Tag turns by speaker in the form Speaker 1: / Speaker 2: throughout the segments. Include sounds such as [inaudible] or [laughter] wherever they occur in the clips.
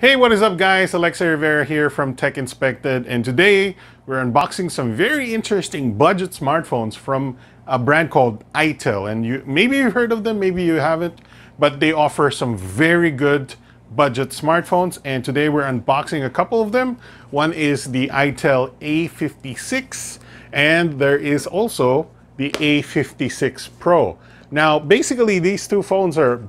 Speaker 1: Hey, what is up guys? Alexa Rivera here from Tech Inspected and today we're unboxing some very interesting budget smartphones from a brand called itel and you maybe you've heard of them, maybe you haven't, but they offer some very good budget smartphones and today we're unboxing a couple of them. One is the itel A56 and there is also the A56 Pro. Now basically these two phones are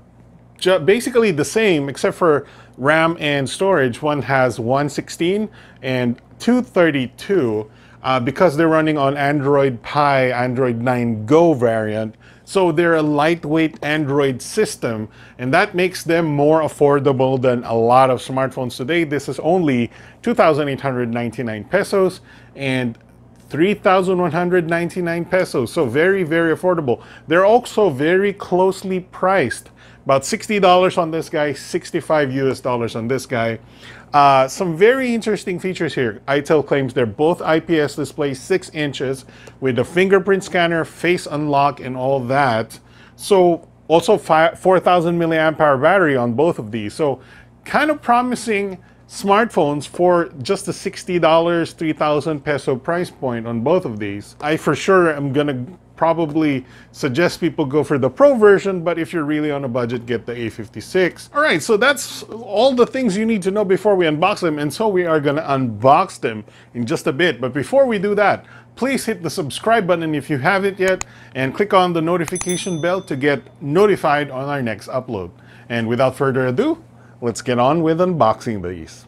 Speaker 1: basically the same except for RAM and storage. One has 116 and 232 uh, because they're running on Android Pie, Android 9 Go variant. So they're a lightweight Android system and that makes them more affordable than a lot of smartphones today. This is only 2,899 pesos and 3,199 pesos. So very, very affordable. They're also very closely priced. About $60 on this guy, 65 US dollars on this guy. Uh, some very interesting features here. ITEL claims they're both IPS displays, 6 inches, with a fingerprint scanner, face unlock, and all that. So also 4,000 milliamp hour battery on both of these. So kind of promising smartphones for just a $60, 3,000 peso price point on both of these. I for sure am gonna probably suggest people go for the Pro version, but if you're really on a budget, get the A56. All right, so that's all the things you need to know before we unbox them, and so we are gonna unbox them in just a bit. But before we do that, please hit the subscribe button if you haven't yet, and click on the notification bell to get notified on our next upload. And without further ado, let's get on with unboxing these.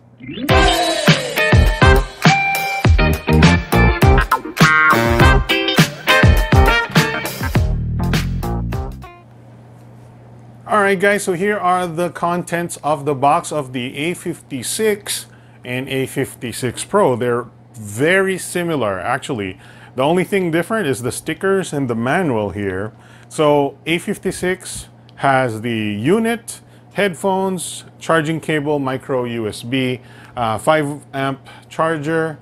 Speaker 1: Alright guys, so here are the contents of the box of the A56 and A56 Pro. They're very similar actually. The only thing different is the stickers and the manual here. So A56 has the unit, headphones, charging cable, micro USB, uh, 5 amp charger,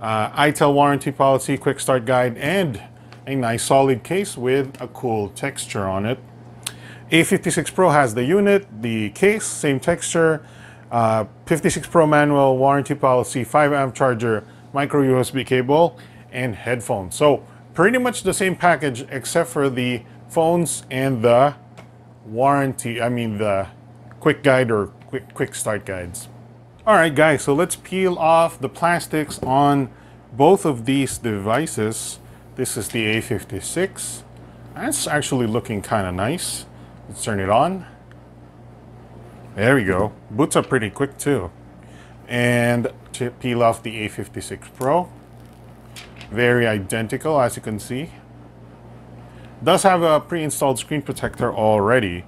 Speaker 1: uh, ITEL warranty policy, quick start guide, and a nice solid case with a cool texture on it. A56 Pro has the unit, the case, same texture, uh, 56 Pro manual, warranty policy, 5 amp charger, micro USB cable, and headphones. So pretty much the same package except for the phones and the warranty, I mean the quick guide or quick, quick start guides. All right guys, so let's peel off the plastics on both of these devices. This is the A56. That's actually looking kind of nice. Let's turn it on. There we go. Boots up pretty quick too. And to peel off the A56 Pro. Very identical as you can see. Does have a pre-installed screen protector already.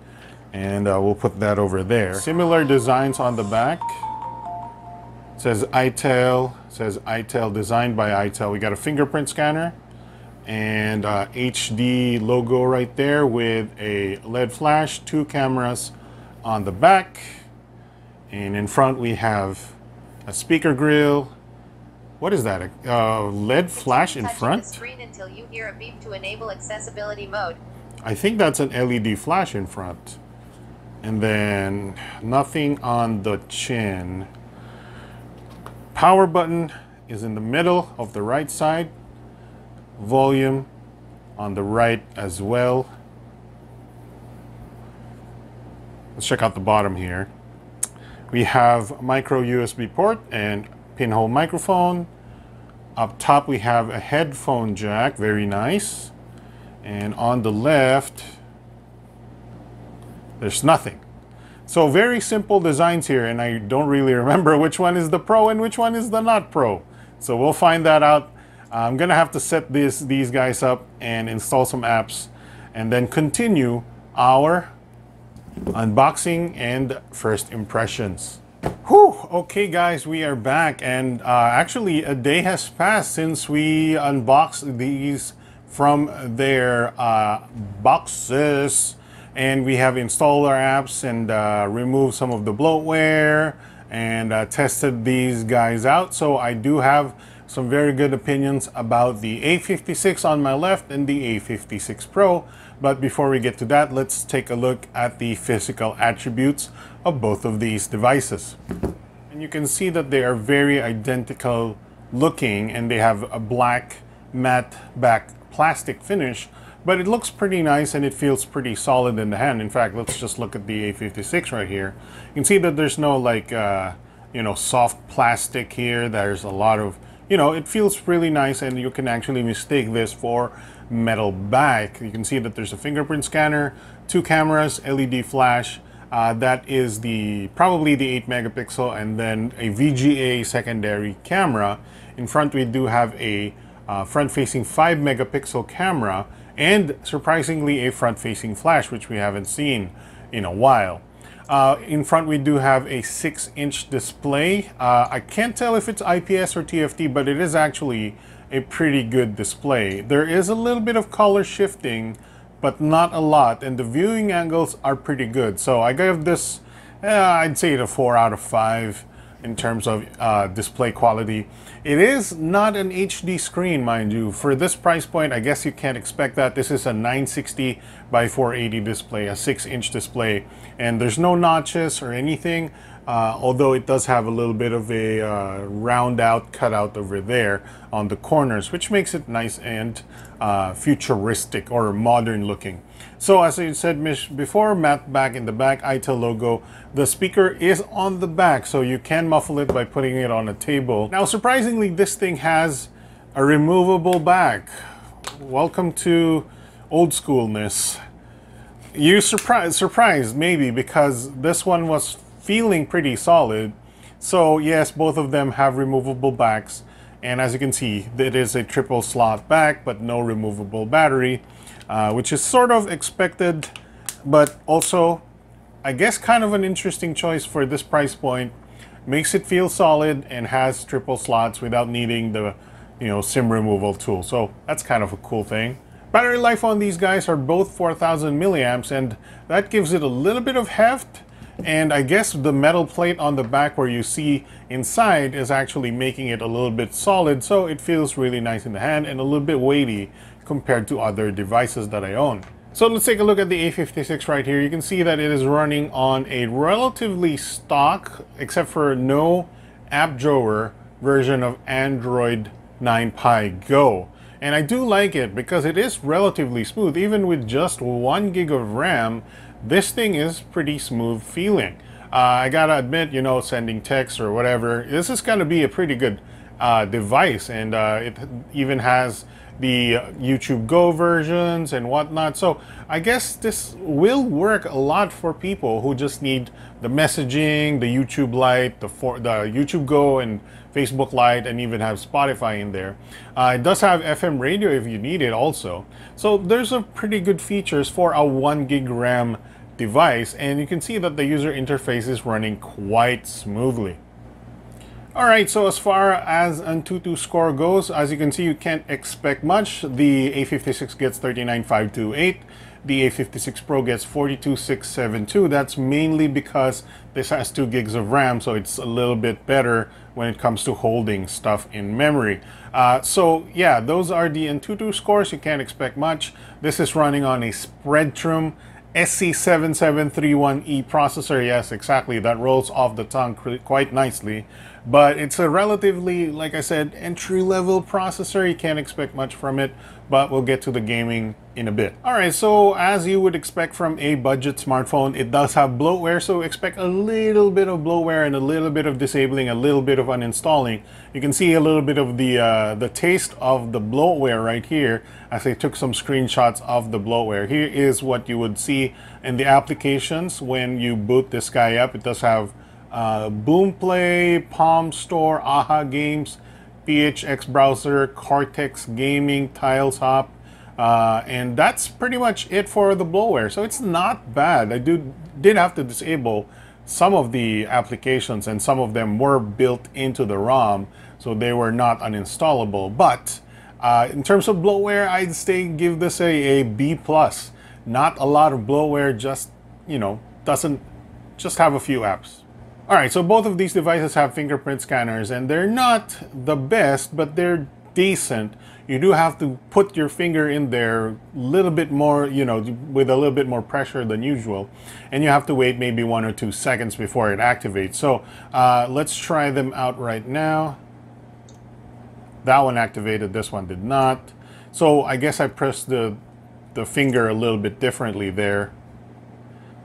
Speaker 1: And uh, we'll put that over there. Similar designs on the back. It says ITEL, says ITEL designed by ITEL. We got a fingerprint scanner and uh, HD logo right there with a LED flash, two cameras on the back. And in front we have a speaker grill. What is that? A uh, LED flash in front?
Speaker 2: The screen until you hear a beep to enable accessibility mode.
Speaker 1: I think that's an LED flash in front. And then nothing on the chin. Power button is in the middle of the right side volume on the right as well. Let's check out the bottom here. We have micro USB port and pinhole microphone. Up top we have a headphone jack, very nice. And on the left, there's nothing. So very simple designs here and I don't really [laughs] remember which one is the Pro and which one is the not Pro. So we'll find that out I'm gonna have to set this, these guys up and install some apps and then continue our unboxing and first impressions. Whew, okay guys, we are back and uh, actually a day has passed since we unboxed these from their uh, boxes and we have installed our apps and uh, removed some of the bloatware and uh, tested these guys out. So I do have some very good opinions about the A56 on my left and the A56 Pro. But before we get to that, let's take a look at the physical attributes of both of these devices. And you can see that they are very identical looking and they have a black matte back plastic finish, but it looks pretty nice and it feels pretty solid in the hand. In fact, let's just look at the A56 right here. You can see that there's no like, uh, you know, soft plastic here. There's a lot of, you know, it feels really nice and you can actually mistake this for metal back. You can see that there's a fingerprint scanner, two cameras, LED flash, uh, that is the probably the 8 megapixel and then a VGA secondary camera. In front we do have a uh, front-facing 5 megapixel camera and surprisingly a front-facing flash which we haven't seen in a while. Uh, in front we do have a 6-inch display. Uh, I can't tell if it's IPS or TFT but it is actually a pretty good display. There is a little bit of color shifting but not a lot and the viewing angles are pretty good. So I give this, eh, I'd say it a 4 out of 5 in terms of uh, display quality. It is not an HD screen, mind you. For this price point, I guess you can't expect that. This is a 960 by 480 display, a 6-inch display, and there's no notches or anything, uh, although it does have a little bit of a uh, round out cutout over there on the corners, which makes it nice and uh, futuristic or modern looking. So as I said before, matte back in the back, ITEL logo. The speaker is on the back, so you can muffle it by putting it on a table. Now, surprisingly, this thing has a removable back. Welcome to old schoolness. You surprised, surprised maybe, because this one was feeling pretty solid. So yes, both of them have removable backs. And as you can see, it is a triple slot back, but no removable battery. Uh, which is sort of expected, but also, I guess, kind of an interesting choice for this price point. Makes it feel solid and has triple slots without needing the, you know, SIM removal tool. So that's kind of a cool thing. Battery life on these guys are both 4000 milliamps and that gives it a little bit of heft and I guess the metal plate on the back where you see inside is actually making it a little bit solid so it feels really nice in the hand and a little bit weighty compared to other devices that I own. So let's take a look at the A56 right here. You can see that it is running on a relatively stock, except for no app drawer version of Android 9 Pie Go. And I do like it because it is relatively smooth. Even with just one gig of RAM, this thing is pretty smooth feeling. Uh, I gotta admit, you know, sending text or whatever, this is gonna be a pretty good uh, device. And uh, it even has the YouTube Go versions and whatnot. So I guess this will work a lot for people who just need the messaging, the YouTube Lite, the, for, the YouTube Go and Facebook Lite, and even have Spotify in there. Uh, it does have FM radio if you need it also. So there's a pretty good features for a one gig RAM device, and you can see that the user interface is running quite smoothly. Alright, so as far as Antutu score goes, as you can see, you can't expect much. The A56 gets 39528. The A56 Pro gets 42672. That's mainly because this has 2 gigs of RAM, so it's a little bit better when it comes to holding stuff in memory. Uh, so yeah, those are the Antutu scores. You can't expect much. This is running on a Spreadtrum SC7731E processor. Yes, exactly. That rolls off the tongue quite nicely. But it's a relatively, like I said, entry-level processor. You can't expect much from it, but we'll get to the gaming in a bit. Alright, so as you would expect from a budget smartphone, it does have bloatware, so expect a little bit of bloatware and a little bit of disabling, a little bit of uninstalling. You can see a little bit of the, uh, the taste of the bloatware right here as I took some screenshots of the bloatware. Here is what you would see in the applications when you boot this guy up. It does have uh, Boomplay, Palm Store, AHA Games, PHX Browser, Cortex Gaming, Tiles Hop, uh, and that's pretty much it for the bloatware. So it's not bad. I do did have to disable some of the applications and some of them were built into the ROM, so they were not uninstallable. But uh, in terms of bloatware, I'd say give this a, B plus. Not a lot of bloatware, just you know, doesn't just have a few apps. Alright, so both of these devices have fingerprint scanners and they're not the best, but they're decent, you do have to put your finger in there a little bit more, you know, with a little bit more pressure than usual. And you have to wait maybe one or two seconds before it activates. So uh, let's try them out right now. That one activated, this one did not. So I guess I pressed the, the finger a little bit differently there.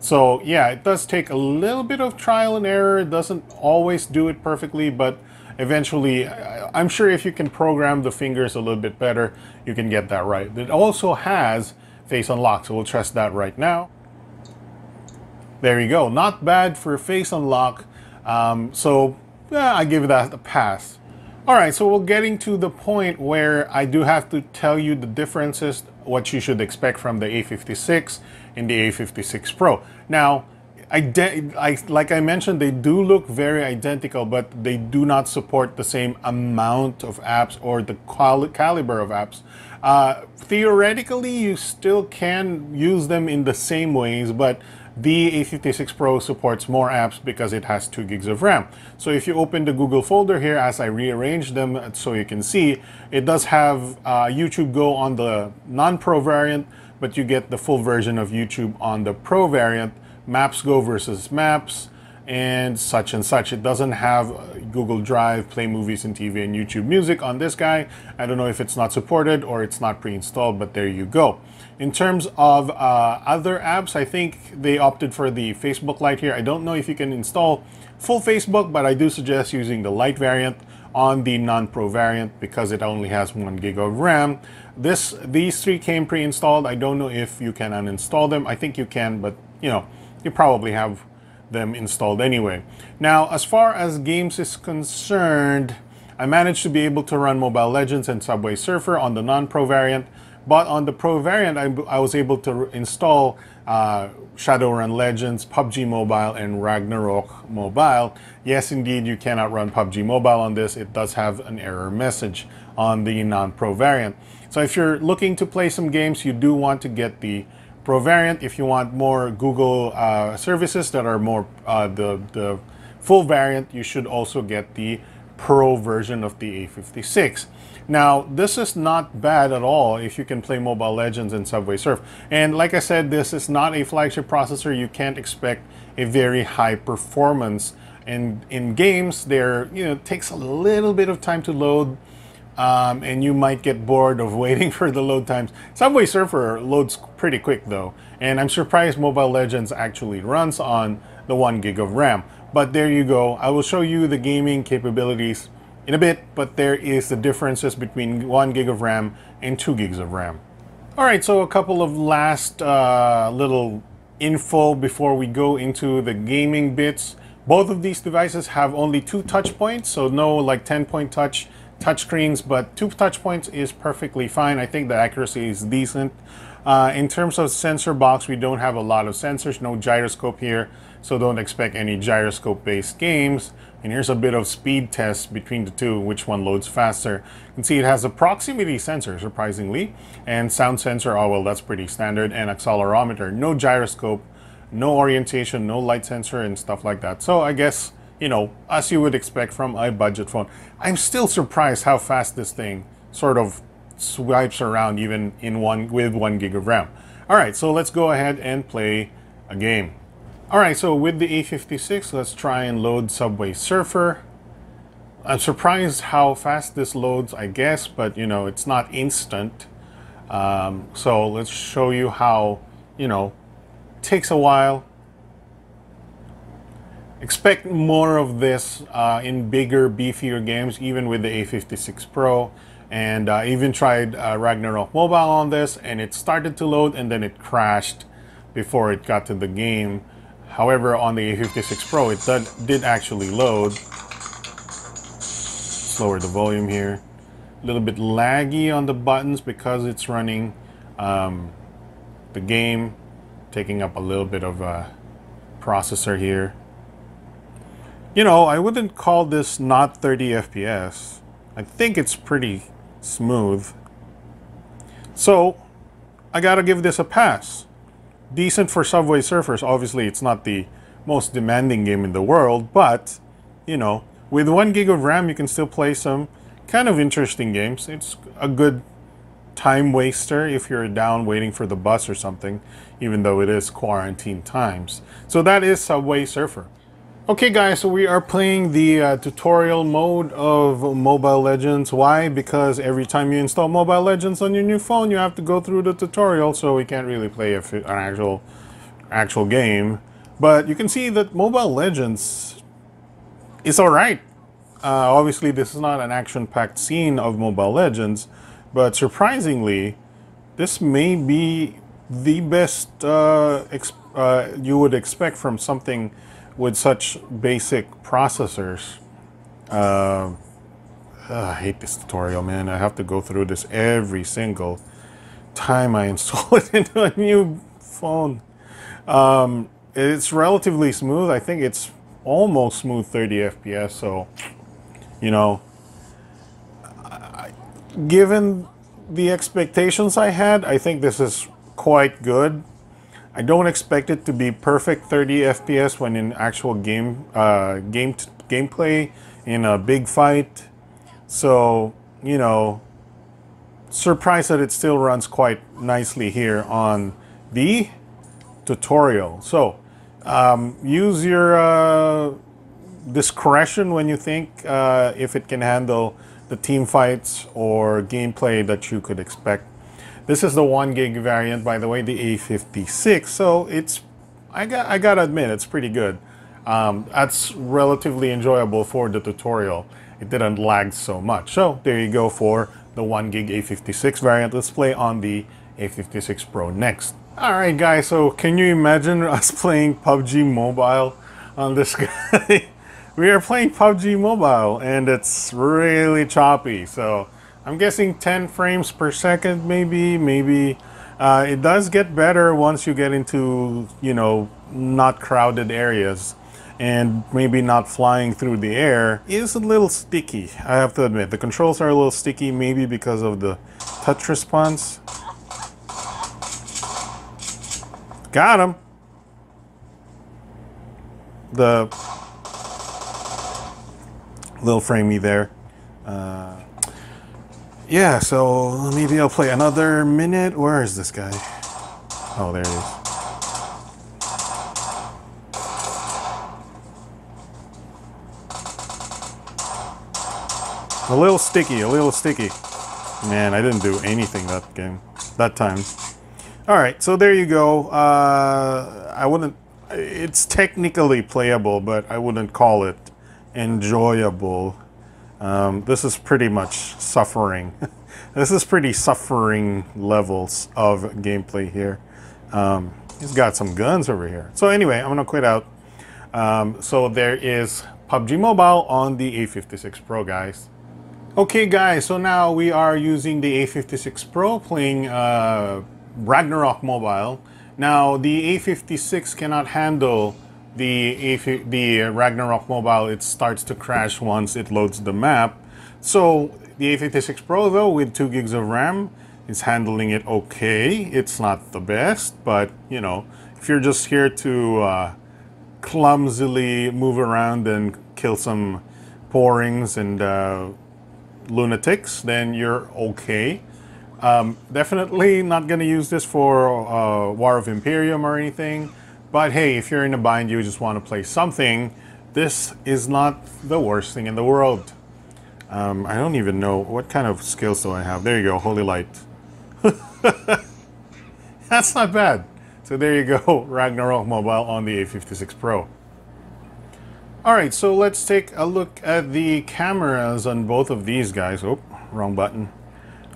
Speaker 1: So yeah, it does take a little bit of trial and error. It doesn't always do it perfectly, but eventually, I'm sure if you can program the fingers a little bit better, you can get that right. It also has face unlock, so we'll test that right now. There you go. Not bad for face unlock. Um, so yeah, I give that a pass. All right, so we're getting to the point where I do have to tell you the differences, what you should expect from the A56 and the A56 Pro. Now, I, like I mentioned, they do look very identical, but they do not support the same amount of apps or the caliber of apps. Uh, theoretically, you still can use them in the same ways, but the A56 Pro supports more apps because it has 2 gigs of RAM. So if you open the Google folder here, as I rearrange them so you can see, it does have uh, YouTube Go on the non-Pro variant, but you get the full version of YouTube on the Pro variant. Maps Go versus Maps, and such and such. It doesn't have uh, Google Drive, Play Movies and TV, and YouTube Music on this guy. I don't know if it's not supported or it's not pre-installed, but there you go. In terms of uh, other apps, I think they opted for the Facebook Lite here. I don't know if you can install full Facebook, but I do suggest using the Lite variant on the non-pro variant because it only has one gig of RAM. This These three came pre-installed. I don't know if you can uninstall them. I think you can, but you know, you probably have them installed anyway. Now, as far as games is concerned, I managed to be able to run Mobile Legends and Subway Surfer on the non-pro variant. But on the Pro variant, I, I was able to install uh, Shadowrun Legends, PUBG Mobile, and Ragnarok Mobile. Yes, indeed, you cannot run PUBG Mobile on this. It does have an error message on the non-Pro variant. So if you're looking to play some games, you do want to get the Pro variant. If you want more Google uh, services that are more uh, the, the full variant, you should also get the Pro version of the A56. Now, this is not bad at all if you can play Mobile Legends and Subway Surf. And like I said, this is not a flagship processor. You can't expect a very high performance. And in games, there you know takes a little bit of time to load, um, and you might get bored of waiting [laughs] for the load times. Subway Surfer loads pretty quick though, and I'm surprised Mobile Legends actually runs on the one gig of RAM. But there you go. I will show you the gaming capabilities in a bit, but there is the differences between 1 gig of RAM and 2 gigs of RAM. Alright, so a couple of last uh, little info before we go into the gaming bits. Both of these devices have only two touch points, so no like 10 point touch touchscreens, but two touch points is perfectly fine. I think the accuracy is decent. Uh, in terms of sensor box, we don't have a lot of sensors, no gyroscope here, so don't expect any gyroscope based games. And here's a bit of speed test between the two, which one loads faster. You can see it has a proximity sensor, surprisingly, and sound sensor, oh well, that's pretty standard, and accelerometer. No gyroscope, no orientation, no light sensor, and stuff like that. So I guess, you know, as you would expect from a budget phone. I'm still surprised how fast this thing sort of swipes around even in one with one gig of RAM. All right, so let's go ahead and play a game. All right, so with the A56, let's try and load Subway Surfer. I'm surprised how fast this loads, I guess, but you know, it's not instant. Um, so let's show you how, you know, takes a while. Expect more of this uh, in bigger, beefier games, even with the A56 Pro. And uh, even tried uh, Ragnarok Mobile on this, and it started to load, and then it crashed before it got to the game. However, on the A56 Pro, it did, did actually load. Lower the volume here. A little bit laggy on the buttons because it's running um, the game, taking up a little bit of a processor here. You know, I wouldn't call this not 30 FPS. I think it's pretty smooth. So, I gotta give this a pass decent for Subway Surfers. Obviously, it's not the most demanding game in the world, but, you know, with one gig of RAM, you can still play some kind of interesting games. It's a good time waster if you're down waiting for the bus or something, even though it is quarantine times. So that is Subway Surfer. Okay guys, so we are playing the uh, tutorial mode of Mobile Legends. Why? Because every time you install Mobile Legends on your new phone, you have to go through the tutorial, so we can't really play an actual, actual game. But you can see that Mobile Legends is alright. Uh, obviously, this is not an action-packed scene of Mobile Legends, but surprisingly, this may be the best uh, uh you would expect from something with such basic processors. Uh, I hate this tutorial, man. I have to go through this every single time I [laughs] install it into a new phone. Um, it's relatively smooth. I think it's almost smooth 30 FPS. So, you know, given the expectations I had, I think this is quite good. I don't expect it to be perfect 30 FPS when in actual game uh, game gameplay in a big fight. So you know, surprised that it still runs quite nicely here on the tutorial. So um, use your uh, discretion when you think uh, if it can handle the team fights or gameplay that you could expect this is the one gig variant, by the way, the A56. So it's, I got, I gotta admit, it's pretty good. Um, that's relatively enjoyable for the tutorial. It didn't lag so much. So there you go for the one gig A56 variant. Let's play on the A56 Pro next. All right, guys. So can you imagine [laughs] us playing PUBG Mobile on this [laughs] guy? we are playing PUBG Mobile and it's really choppy. So I'm guessing 10 frames per second, maybe, maybe. Uh, it does get better once you get into, you know, not crowded areas and maybe not flying through the air is a little sticky, I have to admit. The controls are a little sticky, maybe because of the touch response. Got him! The little framey there. Uh, yeah, so maybe I'll play another minute. Where is this guy? Oh, there he is. A little sticky, a little sticky. Man, I didn't do anything that game, that time. All right, so there you go. Uh, I wouldn't, it's technically playable, but I wouldn't call it enjoyable. Um, this is pretty much suffering. [laughs] this is pretty suffering levels of gameplay here. Um, he's got some guns over here. So anyway, I'm gonna quit out. Um, so there is PUBG Mobile on the A56 Pro, guys. Okay, guys, so now we are using the A56 Pro playing uh, Ragnarok Mobile. Now, the A56 cannot handle the the Ragnarok mobile it starts to crash once it loads the map. So the A56 Pro though with 2 gigs of RAM is handling it okay. It's not the best, but you know, if you're just here to uh, clumsily move around and kill some porings and uh, lunatics, then you're okay. Um, definitely not going to use this for uh, War of Imperium or anything. But hey, if you're in a bind, you just want to play something, this is not the worst thing in the world. Um, I don't even know, what kind of skills do I have? There you go, Holy Light. [laughs] That's not bad. So there you go, [laughs] Ragnarok Mobile on the A56 Pro. Alright, so let's take a look at the cameras on both of these guys. Oh, wrong button.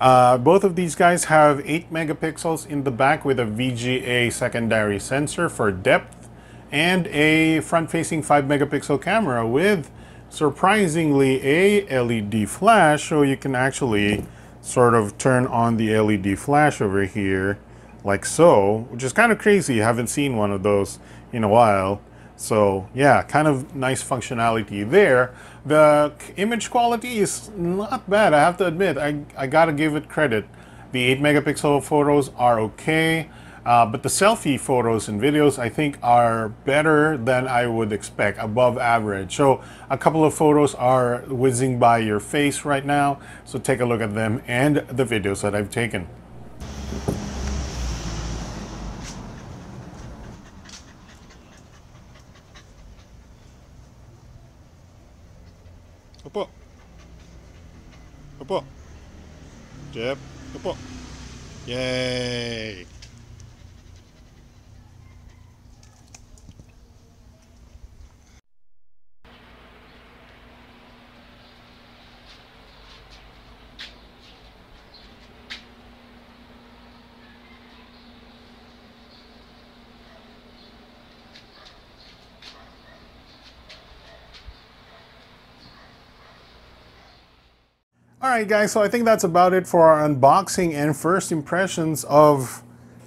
Speaker 1: Uh, both of these guys have 8 megapixels in the back with a VGA secondary sensor for depth and a front-facing 5 megapixel camera with surprisingly a LED flash so you can actually sort of turn on the LED flash over here like so, which is kind of crazy. Haven't seen one of those in a while. So yeah, kind of nice functionality there. The image quality is not bad, I have to admit. I, I gotta give it credit. The 8 megapixel photos are okay. Uh, but the selfie photos and videos I think are better than I would expect, above average. So a couple of photos are whizzing by your face right now. So take a look at them and the videos that I've taken. Opo. Jeb. Opo. Yay. Alright guys, so I think that's about it for our unboxing and first impressions of,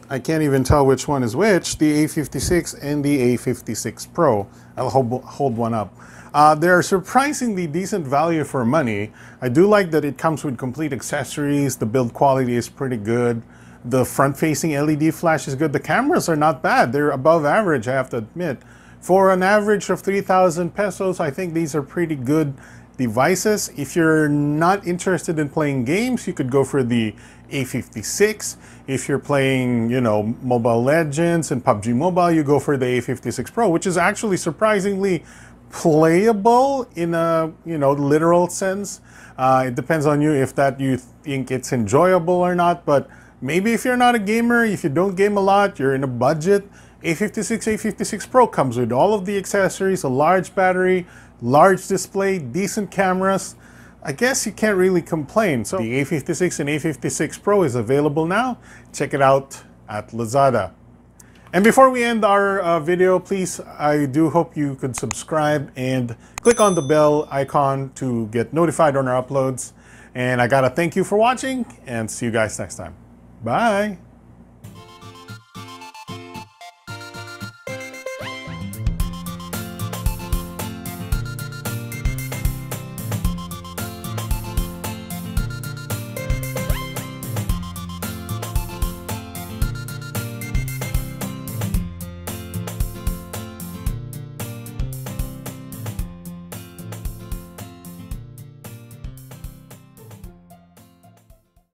Speaker 1: I can't even tell which one is which, the A56 and the A56 Pro. I'll hold, one up. Uh, they're surprisingly decent value for money. I do like that it comes with complete accessories, the build quality is pretty good, the front-facing LED flash is good, the cameras are not bad, they're above average I have to admit. For an average of 3,000 pesos, I think these are pretty good devices. If you're not interested in playing games, you could go for the A56. If you're playing, you know, Mobile Legends and PUBG Mobile, you go for the A56 Pro, which is actually surprisingly playable in a, you know, literal sense. Uh, it depends on you if that you think it's enjoyable or not, but maybe if you're not a gamer, if you don't game a lot, you're in a budget, A56, A56 Pro comes with all of the accessories, a large battery, large display, decent cameras. I guess you can't really complain. So the A56 and A56 Pro is available now. Check it out at Lazada. And before we end our uh, video, please, I do hope you could subscribe and click on the bell icon to get notified on our uploads. And I gotta thank you for watching and see you guys next time. Bye.